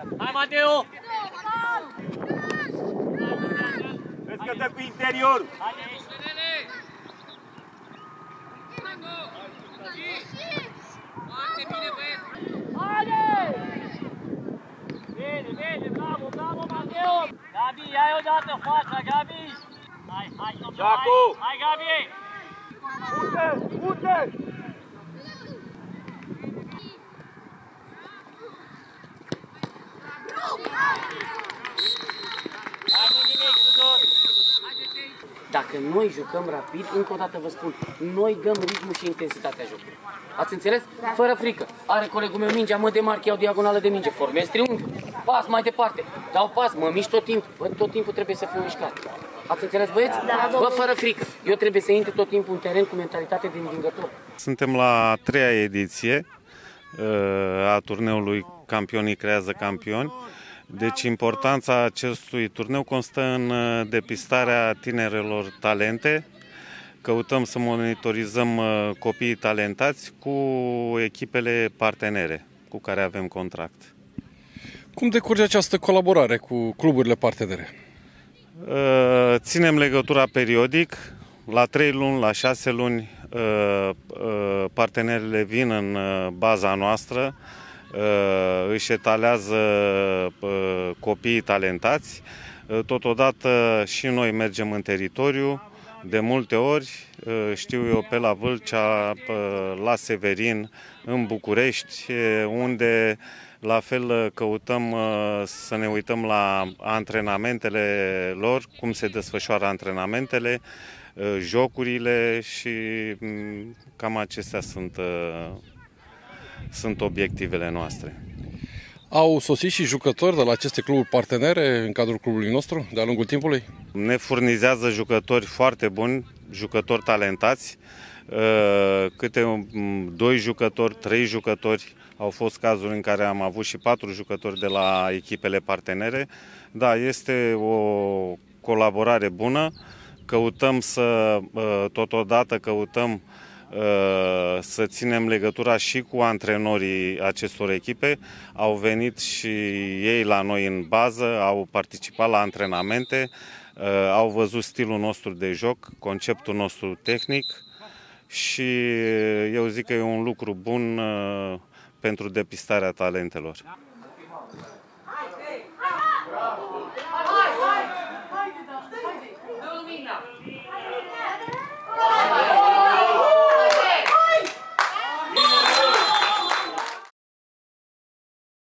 Hai, Mateo! Vezi că dă cu interiorul. Haide aici! Foarte bine, băieți! Haide! Bine, bine, bravo, bravo, Mateo! Gabi, ia-i odată fața, Gabi! Hai, hai, stop, hai! Jacu! Hai, Gabi! Uite, uite! Dacă noi jucăm rapid, încă o dată vă spun, noi dăm ritmul și intensitatea jocului. Ați înțeles? Fără frică. Are colegul meu mingea, mă demarc, iau diagonală de minge, formez triunghi, pas mai departe, dau pas, mă mișc tot timpul. Bă, tot timpul trebuie să fiu mișcat. Ați înțeles, băieți? Da, Bă, fără frică. Eu trebuie să intru tot timpul în teren cu mentalitate de învingător. Suntem la a treia ediție uh, a turneului Campionii creează campioni. Deci importanța acestui turneu constă în uh, depistarea tinerelor talente. Căutăm să monitorizăm uh, copiii talentați cu echipele partenere cu care avem contract. Cum decurge această colaborare cu cluburile partenere? Uh, Ținem legătura periodic, la 3 luni, la 6 luni, uh, uh, partenerile vin în uh, baza noastră, uh, își etalează uh, copiii talentați, Uh, totodată și noi mergem în teritoriu, de multe ori, uh, știu eu, pe la Vâlcea, uh, la Severin, în București, uh, unde la fel uh, căutăm uh, să ne uităm la antrenamentele lor, cum se desfășoară antrenamentele, uh, jocurile și mm, cam acestea sunt, uh, sunt obiectivele noastre. Au sosit și jucători de la aceste cluburi partenere în cadrul clubului nostru de-a lungul timpului? Ne furnizează jucători foarte buni, jucători talentați, uh, câte um, doi jucători, trei jucători, au fost cazuri în care am avut și patru jucători de la echipele partenere. Da, este o colaborare bună, căutăm să, uh, totodată căutăm uh, să ținem legătura și cu antrenorii acestor echipe. Au venit și ei la noi în bază, au participat la antrenamente, uh, au văzut stilul nostru de joc, conceptul nostru tehnic și eu zic că e un lucru bun uh, pentru depistarea talentelor.